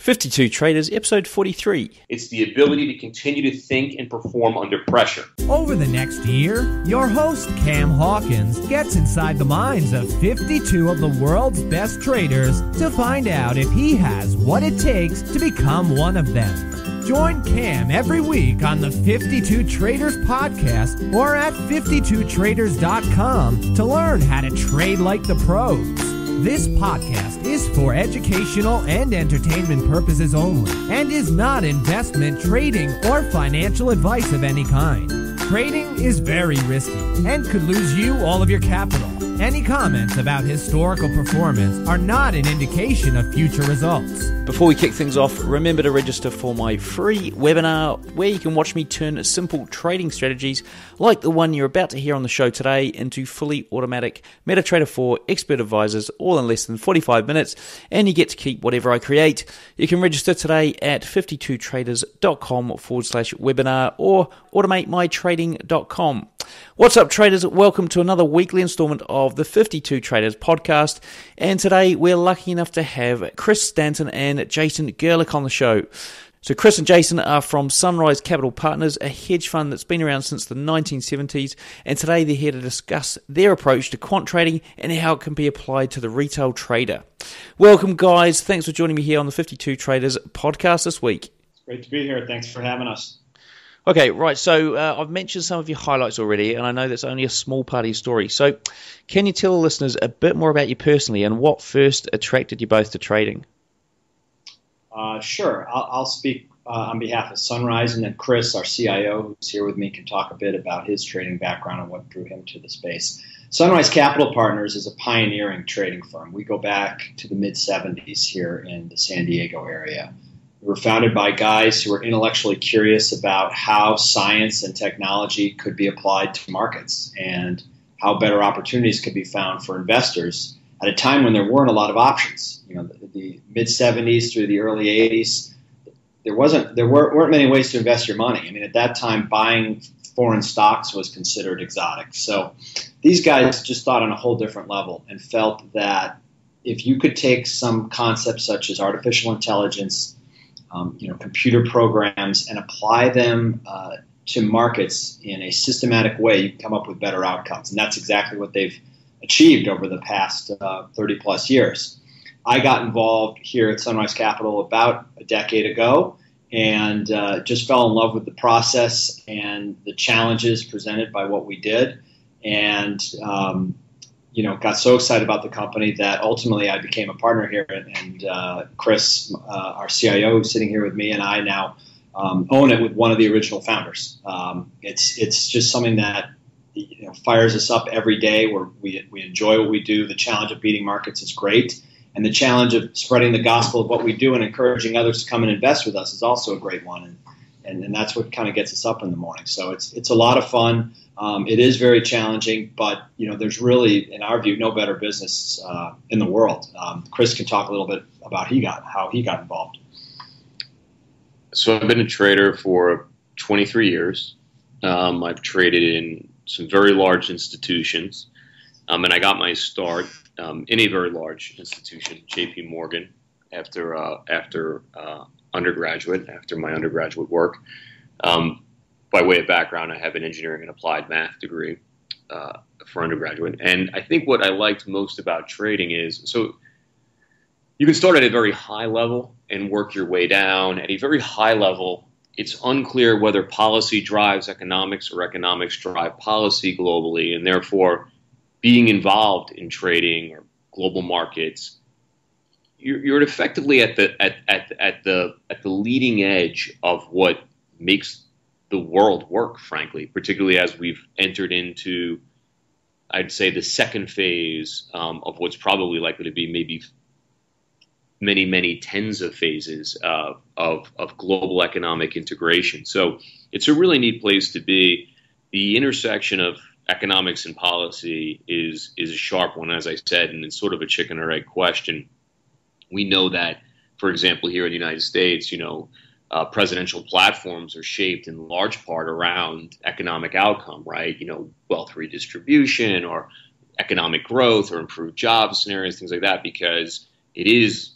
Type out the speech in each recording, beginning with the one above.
52 Traders, episode 43. It's the ability to continue to think and perform under pressure. Over the next year, your host, Cam Hawkins, gets inside the minds of 52 of the world's best traders to find out if he has what it takes to become one of them. Join Cam every week on the 52 Traders podcast or at 52traders.com to learn how to trade like the pros. This podcast is for educational and entertainment purposes only and is not investment, trading, or financial advice of any kind. Trading is very risky and could lose you all of your capital. Any comments about historical performance are not an indication of future results. Before we kick things off, remember to register for my free webinar where you can watch me turn simple trading strategies like the one you're about to hear on the show today into fully automatic MetaTrader 4 expert advisors all in less than 45 minutes and you get to keep whatever I create. You can register today at 52traders.com forward slash webinar or automatemytrading.com. What's up, traders? Welcome to another weekly installment of the 52 Traders podcast. And today we're lucky enough to have Chris Stanton and Jason Gerlich on the show. So, Chris and Jason are from Sunrise Capital Partners, a hedge fund that's been around since the 1970s. And today they're here to discuss their approach to quant trading and how it can be applied to the retail trader. Welcome, guys. Thanks for joining me here on the 52 Traders podcast this week. Great to be here. Thanks for having us. Okay, right. So uh, I've mentioned some of your highlights already, and I know that's only a small part of your story. So, can you tell the listeners a bit more about you personally and what first attracted you both to trading? Uh, sure. I'll, I'll speak uh, on behalf of Sunrise, and then Chris, our CIO, who's here with me, can talk a bit about his trading background and what drew him to the space. Sunrise Capital Partners is a pioneering trading firm. We go back to the mid 70s here in the San Diego area. We were founded by guys who were intellectually curious about how science and technology could be applied to markets and how better opportunities could be found for investors at a time when there weren't a lot of options. You know, the, the mid 70s through the early 80s, there wasn't there weren't, weren't many ways to invest your money. I mean, at that time, buying foreign stocks was considered exotic. So these guys just thought on a whole different level and felt that if you could take some concepts such as artificial intelligence um, you know, computer programs and apply them uh, to markets in a systematic way, you come up with better outcomes. And that's exactly what they've achieved over the past uh, 30 plus years. I got involved here at Sunrise Capital about a decade ago and uh, just fell in love with the process and the challenges presented by what we did. And um, you know, got so excited about the company that ultimately I became a partner here. And uh, Chris, uh, our CIO, sitting here with me, and I now um, own it with one of the original founders. Um, it's it's just something that you know, fires us up every day. Where we we enjoy what we do. The challenge of beating markets is great, and the challenge of spreading the gospel of what we do and encouraging others to come and invest with us is also a great one. And and, and that's what kind of gets us up in the morning. So it's it's a lot of fun. Um, it is very challenging, but you know, there's really, in our view, no better business uh, in the world. Um, Chris can talk a little bit about he got how he got involved. So I've been a trader for 23 years. Um, I've traded in some very large institutions, um, and I got my start um, in a very large institution, J.P. Morgan, after uh, after uh, undergraduate, after my undergraduate work. Um, by way of background, I have an engineering and applied math degree uh, for undergraduate. And I think what I liked most about trading is so you can start at a very high level and work your way down. At a very high level, it's unclear whether policy drives economics or economics drive policy globally, and therefore, being involved in trading or global markets, you're, you're effectively at the at, at, at the at the leading edge of what makes the world work, frankly, particularly as we've entered into, I'd say, the second phase um, of what's probably likely to be maybe many, many tens of phases uh, of, of global economic integration. So it's a really neat place to be. The intersection of economics and policy is is a sharp one, as I said, and it's sort of a chicken or egg question. We know that, for example, here in the United States, you know, uh, presidential platforms are shaped in large part around economic outcome, right? You know, wealth redistribution or economic growth or improved job scenarios, things like that, because it is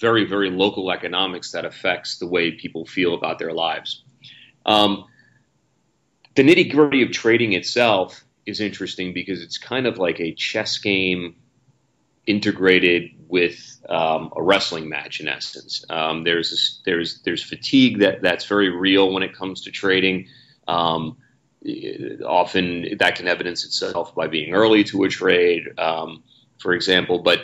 very, very local economics that affects the way people feel about their lives. Um, the nitty gritty of trading itself is interesting because it's kind of like a chess game integrated with um, a wrestling match in essence. Um, there's this, there's there's fatigue that that's very real when it comes to trading. Um, often that can evidence itself by being early to a trade, um, for example. But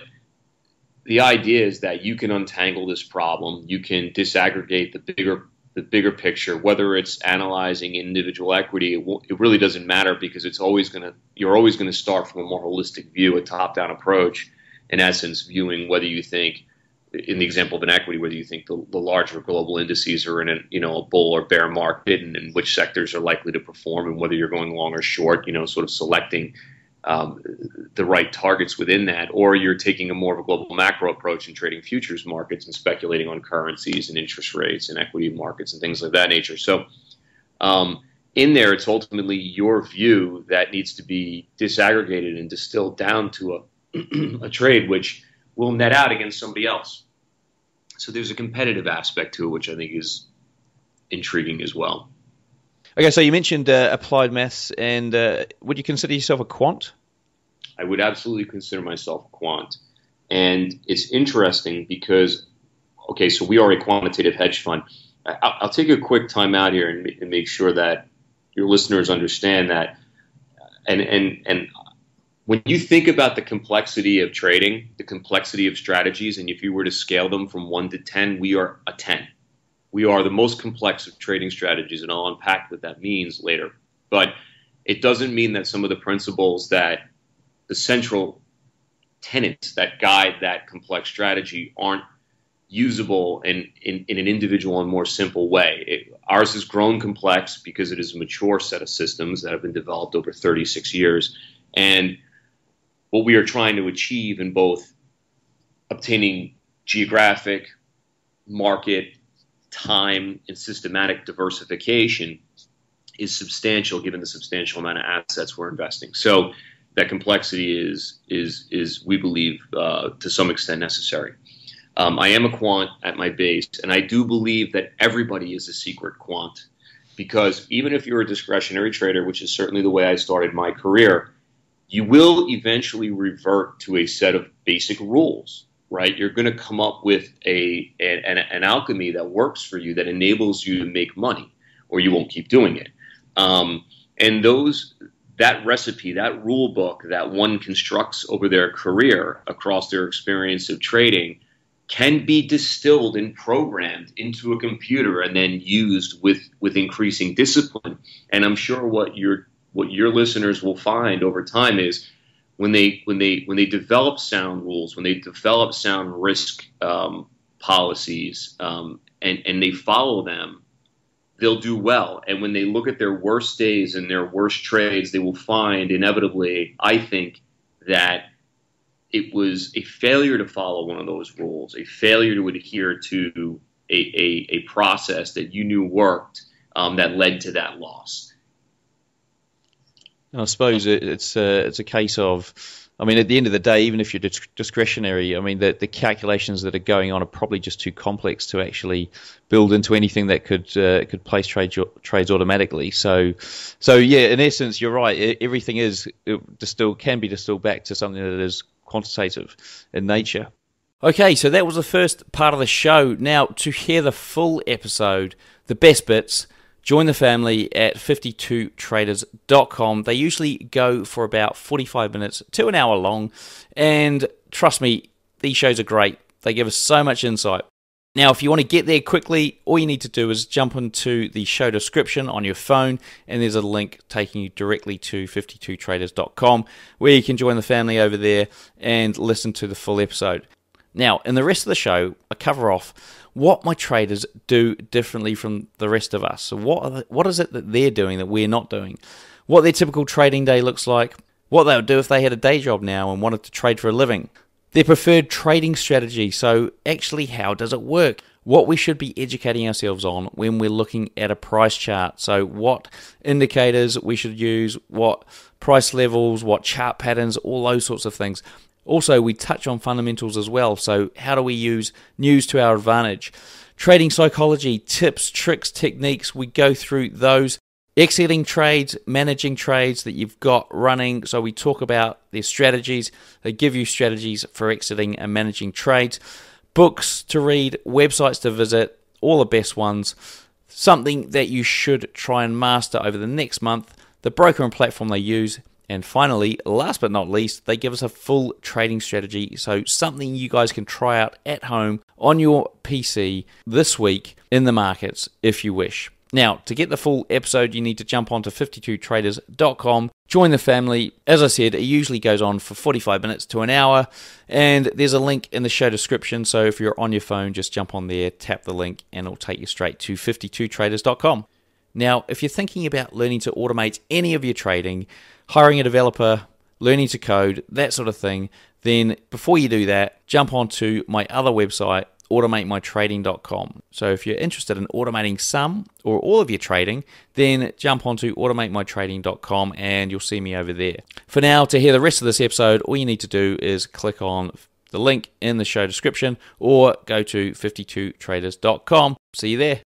the idea is that you can untangle this problem. You can disaggregate the bigger the bigger picture, whether it's analyzing individual equity, it, it really doesn't matter because it's always going to you're always going to start from a more holistic view, a top down approach. In essence, viewing whether you think, in the example of an equity, whether you think the, the larger global indices are in a you know a bull or bear market, and, and which sectors are likely to perform, and whether you're going long or short, you know, sort of selecting um, the right targets within that, or you're taking a more of a global macro approach and trading futures markets and speculating on currencies and interest rates and equity markets and things of that nature. So, um, in there, it's ultimately your view that needs to be disaggregated and distilled down to a, a trade which will net out against somebody else. So there's a competitive aspect to it, which I think is intriguing as well. Okay, so you mentioned uh, applied maths, and uh, would you consider yourself a quant? I would absolutely consider myself a quant. And it's interesting because, okay, so we are a quantitative hedge fund. I'll, I'll take a quick time out here and, and, make sure that your listeners understand that. And, and, and when you think about the complexity of trading, the complexity of strategies, and if you were to scale them from one to 10, we are a 10 we are the most complex of trading strategies, and I'll unpack what that means later. But it doesn't mean that some of the principles that the central tenets that guide that complex strategy aren't usable in, in, in an individual and more simple way. It, ours has grown complex because it is a mature set of systems that have been developed over 36 years. And what we are trying to achieve in both obtaining geographic, market, time and systematic diversification is substantial given the substantial amount of assets we're investing. So that complexity is is is we believe uh, to some extent necessary. Um, I am a quant at my base, and I do believe that everybody is a secret quant because even if you're a discretionary trader, which is certainly the way I started my career, you will eventually revert to a set of basic rules right? You're going to come up with a an, an, alchemy that works for you that enables you to make money, or you won't keep doing it. Um, and those that recipe, that rule book that one constructs over their career across their experience of trading can be distilled and programmed into a computer and then used with with increasing discipline. And I'm sure what your what your listeners will find over time is when they when they when they develop sound rules, when they develop sound risk um, policies, um, and and they follow them, they'll do well. And when they look at their worst days and their worst trades, they will find inevitably, I think, that it was a failure to follow one of those rules, a failure to adhere to a, a, a process that you knew worked um, that led to that loss. I suppose it's a, it's a case of, I mean, at the end of the day, even if you're discretionary, I mean, the, the calculations that are going on are probably just too complex to actually build into anything that could uh, could place trade, trades automatically. So, so yeah, in essence, you're right. Everything is distilled can be distilled back to something that is quantitative in nature. Okay, so that was the first part of the show. Now, to hear the full episode, the best bits Join the family at 52traders.com. They usually go for about 45 minutes to an hour long. And trust me, these shows are great. They give us so much insight. Now, if you want to get there quickly, all you need to do is jump into the show description on your phone, and there's a link taking you directly to 52traders.com where you can join the family over there and listen to the full episode. Now, in the rest of the show, I cover off what my traders do differently from the rest of us. So, what, the, what is it that they're doing that we're not doing? What their typical trading day looks like, what they would do if they had a day job now and wanted to trade for a living, their preferred trading strategy. So, actually, how does it work? What we should be educating ourselves on when we're looking at a price chart. So, what indicators we should use, what price levels, what chart patterns, all those sorts of things Also, we touch on fundamentals as well. So, how do we use news to our advantage? Trading psychology, tips, tricks, techniques, we go through those. Exiting trades, managing trades that you've got running. So, we talk about their strategies. They give you strategies for exiting and managing trades, books to read, websites to visit, all the best ones. Something that you should try and master over the next month, the broker and platform they use, and finally, last but not least, they give us a full trading strategy. So, something you guys can try out at home on your PC this week in the markets if you wish. Now, to get the full episode, you need to jump onto 52traders.com, join the family. As I said, it usually goes on for 45 minutes to an hour, and there's a link in the show description. So if you're on your phone, just jump on there, tap the link, and it'll take you straight to 52traders.com. Now, if you're thinking about learning to automate any of your trading, hiring a developer, learning to code, that sort of thing, then before you do that, jump onto my other website, automatemytrading.com. So if you're interested in automating some or all of your trading, then jump onto automatemytrading.com and you'll see me over there. For now, to hear the rest of this episode, all you need to do is click on the link in the show description or go to 52traders.com. See you there.